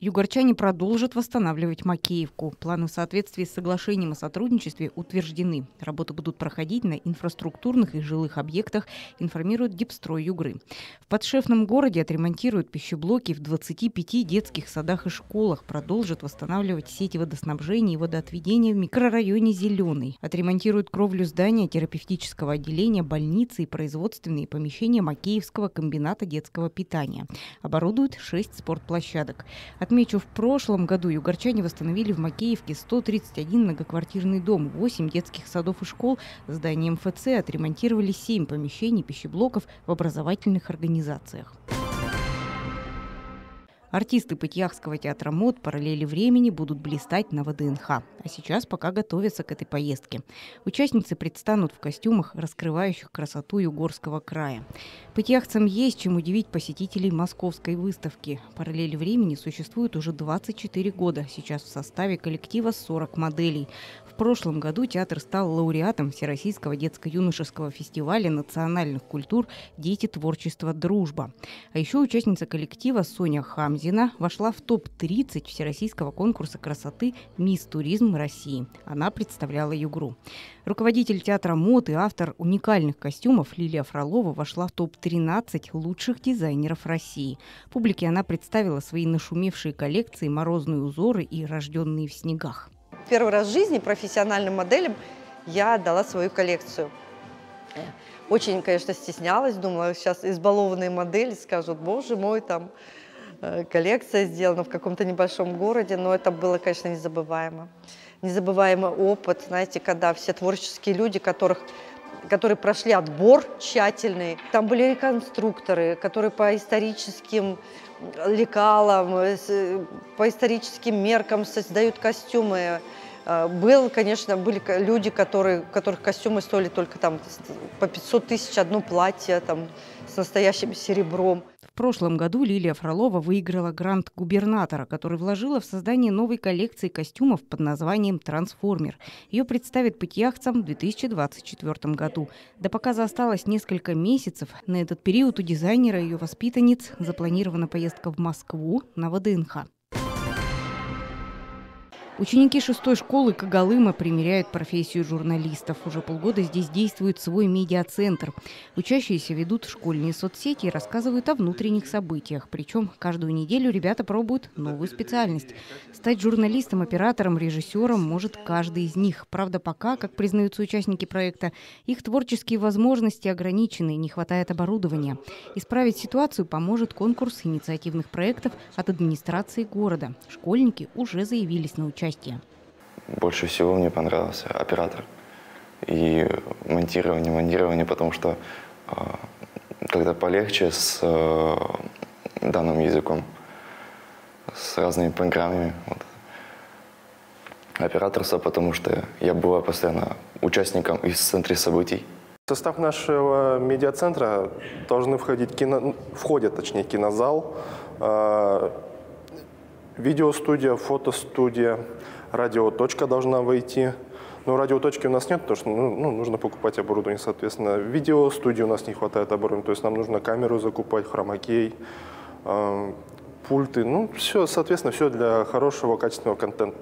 Югорчане продолжат восстанавливать Макеевку. Планы в соответствии с соглашением о сотрудничестве утверждены. Работы будут проходить на инфраструктурных и жилых объектах, информирует Дипстрой Югры. В подшефном городе отремонтируют пищеблоки в 25 детских садах и школах, продолжат восстанавливать сети водоснабжения и водоотведения в микрорайоне Зеленый. Отремонтируют кровлю здания терапевтического отделения, больницы и производственные помещения Макеевского комбината детского питания. Оборудуют 6 спортплощадок. Отмечу, в прошлом году югорчане восстановили в Макеевке 131 многоквартирный дом, 8 детских садов и школ, здание МФЦ отремонтировали 7 помещений пищеблоков в образовательных организациях. Артисты Пытьяхского театра МОД «Параллели времени» будут блистать на ВДНХ. А сейчас пока готовятся к этой поездке. Участницы предстанут в костюмах, раскрывающих красоту Югорского края. Пытьяхцам есть чем удивить посетителей московской выставки. «Параллели времени» существует уже 24 года. Сейчас в составе коллектива 40 моделей. В прошлом году театр стал лауреатом Всероссийского детско-юношеского фестиваля национальных культур «Дети творчества дружба». А еще участница коллектива Соня Хамзи Хамзина вошла в топ-30 Всероссийского конкурса красоты «Мисс Туризм России». Она представляла Югру. Руководитель театра мод и автор уникальных костюмов Лилия Фролова вошла в топ-13 лучших дизайнеров России. Публике она представила свои нашумевшие коллекции «Морозные узоры» и «Рожденные в снегах». Первый раз в жизни профессиональным моделям я отдала свою коллекцию. Очень, конечно, стеснялась, думала, сейчас избалованные модели скажут, боже мой, там коллекция сделана в каком-то небольшом городе, но это было, конечно, незабываемо. Незабываемый опыт, знаете, когда все творческие люди, которых которые прошли отбор тщательный. Там были реконструкторы, которые по историческим лекалам, э, по историческим меркам создают костюмы. Э, был, конечно, были люди, которые, которых костюмы стоили только там по 500 тысяч одно платье там, с настоящим серебром. Прошлом году Лилия Фролова выиграла грант губернатора, который вложила в создание новой коллекции костюмов под названием «Трансформер». Ее представят пытьяхцам в 2024 году. До показа осталось несколько месяцев. На этот период у дизайнера и ее воспитанниц запланирована поездка в Москву на ВДНХ. Ученики шестой школы Кагалыма примеряют профессию журналистов. Уже полгода здесь действует свой медиацентр. Учащиеся ведут школьные соцсети и рассказывают о внутренних событиях. Причем каждую неделю ребята пробуют новую специальность. Стать журналистом, оператором, режиссером может каждый из них. Правда, пока, как признаются участники проекта, их творческие возможности ограничены, не хватает оборудования. Исправить ситуацию поможет конкурс инициативных проектов от администрации города. Школьники уже заявились на участие участие? Больше всего мне понравился оператор и монтирование, монтирование, потому что а, когда полегче с э, данным языком, с разными программами. Вот. Операторство, потому что я бываю постоянно участником из центра событий. В состав нашего медиацентра должны входить кино, входят, точнее, кинозал, э, видеостудия, фотостудия, радиоточка должна войти. Но радиоточки у нас нет, потому что ну, ну, нужно покупать оборудование, соответственно. Видеостудии у нас не хватает оборудования, то есть нам нужно камеру закупать, хромакей, э, пульты. Ну, все, соответственно, все для хорошего, качественного контента.